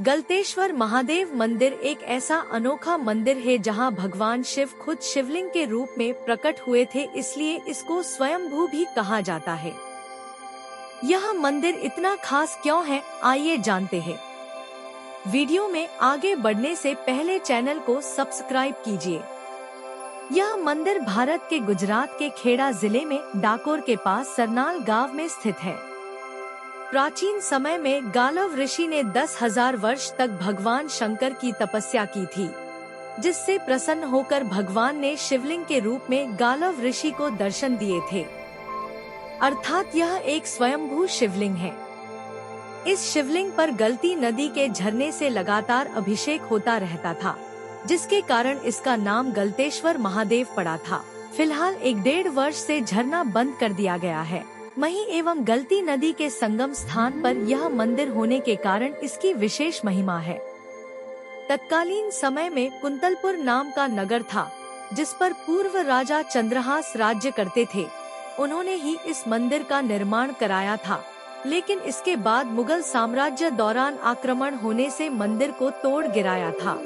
गलतेश्वर महादेव मंदिर एक ऐसा अनोखा मंदिर है जहाँ भगवान शिव खुद शिवलिंग के रूप में प्रकट हुए थे, इसलिए इसको स्वयंभू भी कहा जाता है। यह मंदिर इतना खास क्यों है, आइए जानते हैं। वीडियो में आगे बढ़ने से पहले चैनल को सब्सक्राइब कीजिए। यह मंदिर भारत के गुजरात के खेड़ा ज़िले में, डाकोर के पास सरनाल गाँव में स्थित है। प्राचीन समय में गालव ऋषि ने दस हज़ार वर्ष तक भगवान शंकर की तपस्या की थी, जिससे प्रसन्न होकर भगवान ने शिवलिंग के रूप में गालव ऋषि को दर्शन दिए थे। अर्थात यह एक स्वयंभू शिवलिंग है। इस शिवलिंग पर गलती नदी के झरने से लगातार अभिषेक होता रहता था, जिसके कारण इसका नाम गलतेश्वर महादेव पड़ा था। फ़िलहाल एक डेढ़ वर्ष से झरना बंद कर दिया गया है। मही एवं गलती नदी के संगम स्थान पर यह मंदिर होने के कारण इसकी विशेष महिमा है। तत्कालीन समय में कुंतलपुर नाम का नगर था, जिस पर पूर्व राजा चंद्रहास राज्य करते थे। उन्होंने ही इस मंदिर का निर्माण कराया था, लेकिन इसके बाद मुगल साम्राज्य दौरान आक्रमण होने से मंदिर को तोड़ गिराया था।